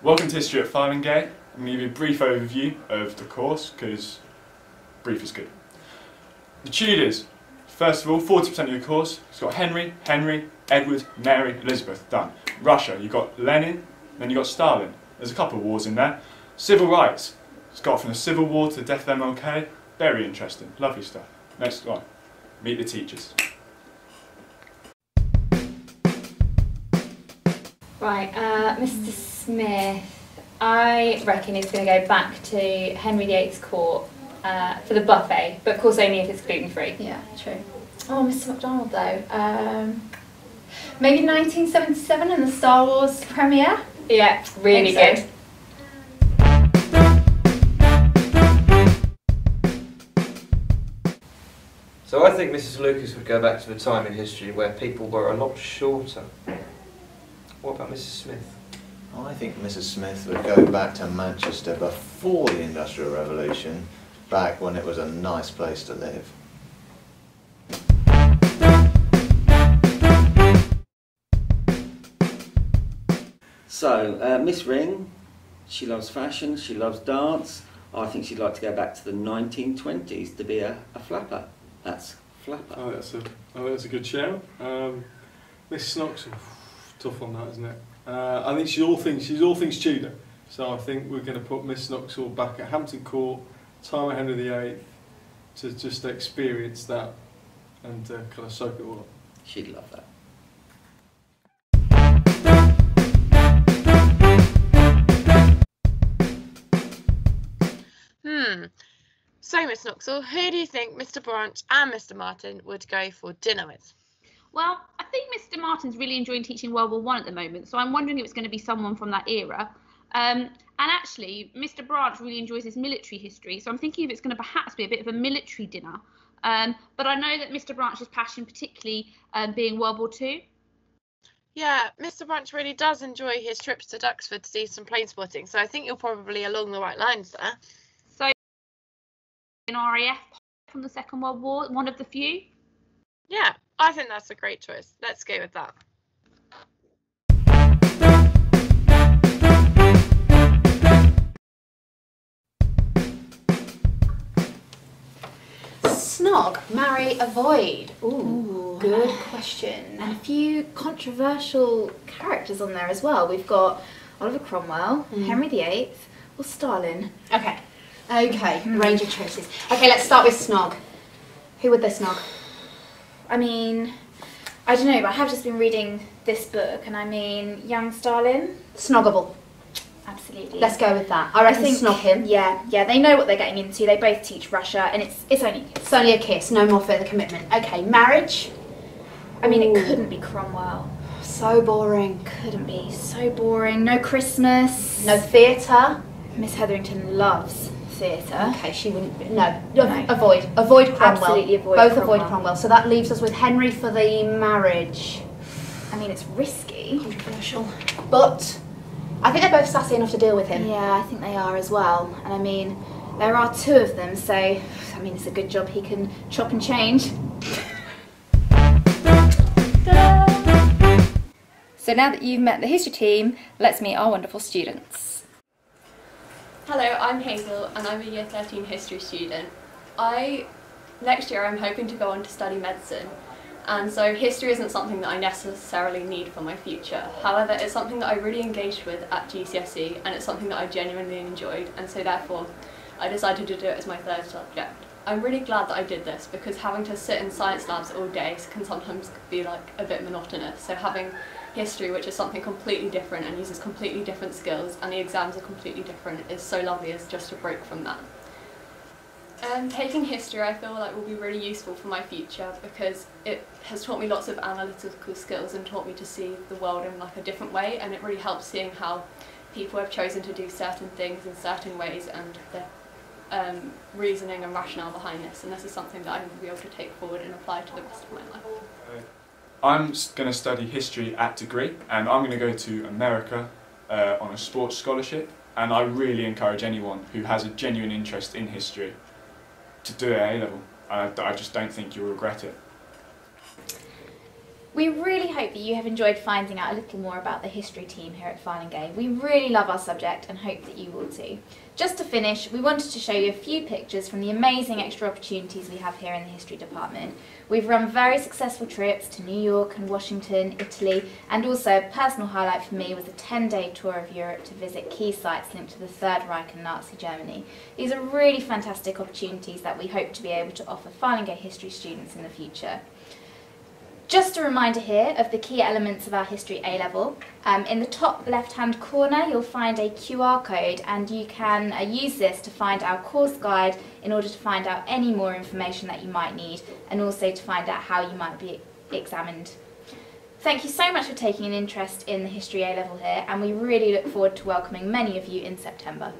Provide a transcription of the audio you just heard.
Welcome to History at Farlingaye. I'm going to give you a brief overview of the course because brief is good. The Tudors. First of all, 40% of your course, it's got Henry, Henry, Edward, Mary, Elizabeth, done. Russia, you've got Lenin, then you've got Stalin. There's a couple of wars in there. Civil rights, it's got from the Civil War to the death of MLK. Very interesting, lovely stuff. Next one, meet the teachers. Right, uh, Mr. Smith, I reckon he's going to go back to Henry VIII's court uh, for the buffet, but of course only if it's gluten free. Yeah, true. Oh, Mr. McDonald though. Um, maybe 1977 and the Star Wars premiere. Yeah, really Think so. good. So I think Mrs. Lucas would go back to a time in history where people were a lot shorter. What about Mrs. Smith? I think Mrs. Smith would go back to Manchester before the Industrial Revolution, back when it was a nice place to live. So, uh, Miss Ring, she loves fashion, she loves dance. I think she'd like to go back to the 1920s to be a, a flapper. That's flapper. Oh, that's a oh, that's a good shout. Um, Miss Snox, tough on that, isn't it? Uh, I think she's all things she's all things Tudor. So I think we're going to put Miss Snoxall back at Hampton Court, time of Henry VIII, to just experience that and uh, kind of soak it all up. She'd love that. Hmm. So, Miss Knoxall, who do you think Mr. Branch and Mr. Martin would go for dinner with? Well, I think Mr. Martin's really enjoying teaching World War One at the moment, so I'm wondering if it's going to be someone from that era. Um, and actually, Mr. Branch really enjoys his military history, so I'm thinking if it's going to perhaps be a bit of a military dinner. Um, but I know that Mr. Branch's passion, particularly um, being World War Two. Yeah, Mr. Branch really does enjoy his trips to Duxford to do some plane spotting, so I think you're probably along the right lines there. So, an RAF from the Second World War, one of the few. Yeah, I think that's a great choice. Let's go with that. Snog, marry, avoid. Ooh, good question. And a few controversial characters on there as well. We've got Oliver Cromwell, hmm. Henry VIII, or Stalin. Okay. Okay, range of choices. Okay, let's start with Snog. Who would they snog? I mean, I don't know, but I have just been reading this book, and I mean, young Stalin, Snoggable. absolutely. Let's go with that. I reckon snog him. Yeah, yeah, they know what they're getting into. They both teach Russia, and it's it's only. It's only a kiss, no more further commitment. Okay, marriage. I mean, Ooh. it couldn't be Cromwell. So boring. Couldn't be. So boring. No Christmas. No theatre. Miss Hetherington loves theatre. Okay, she wouldn't. Be, no, No. avoid. Avoid Cromwell. Absolutely avoid Both Cromwell. avoid Cromwell. So that leaves us with Henry for the marriage. I mean, it's risky. Controversial. But I think they're both sassy enough to deal with him. Yeah, I think they are as well. And I mean, there are two of them, so I mean, it's a good job he can chop and change. So now that you've met the history team, let's meet our wonderful students. Hello, I'm Hazel and I'm a Year 13 history student. I next year I'm hoping to go on to study medicine and so history isn't something that I necessarily need for my future. However, it's something that I really engaged with at GCSE and it's something that I genuinely enjoyed and so therefore I decided to do it as my third subject. I'm really glad that I did this because having to sit in science labs all day can sometimes be like a bit monotonous. So having history, which is something completely different and uses completely different skills, and the exams are completely different, is so lovely as just a break from that. Um, taking history, I feel like will be really useful for my future because it has taught me lots of analytical skills and taught me to see the world in like a different way, and it really helps seeing how people have chosen to do certain things in certain ways and the um, reasoning and rationale behind this. And this is something that going to be able to take forward and apply to the rest of my life. I'm going to study history at degree, and I'm going to go to America uh, on a sports scholarship. And I really encourage anyone who has a genuine interest in history to do it at A level. I, I just don't think you'll regret it. We really hope that you have enjoyed finding out a little more about the history team here at Farlingaye We really love our subject and hope that you will too. Just to finish, we wanted to show you a few pictures from the amazing extra opportunities we have here in the history department. We've run very successful trips to New York and Washington, Italy, and also a personal highlight for me was a 10-day tour of Europe to visit key sites linked to the Third Reich and Nazi Germany. These are really fantastic opportunities that we hope to be able to offer Farlingaye history students in the future. Just a reminder here of the key elements of our History A-level. Um, in the top left-hand corner you'll find a QR code and you can uh, use this to find our course guide in order to find out any more information that you might need and also to find out how you might be examined. Thank you so much for taking an interest in the History A-level here and we really look forward to welcoming many of you in September.